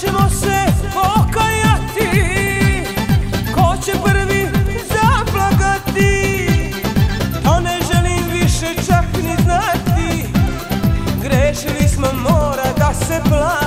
ćemo se pokajati. Ko će prvi zaplakati? To ne želim više čak ni znati. Grešili smo mora da se plati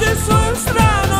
Jesus są strana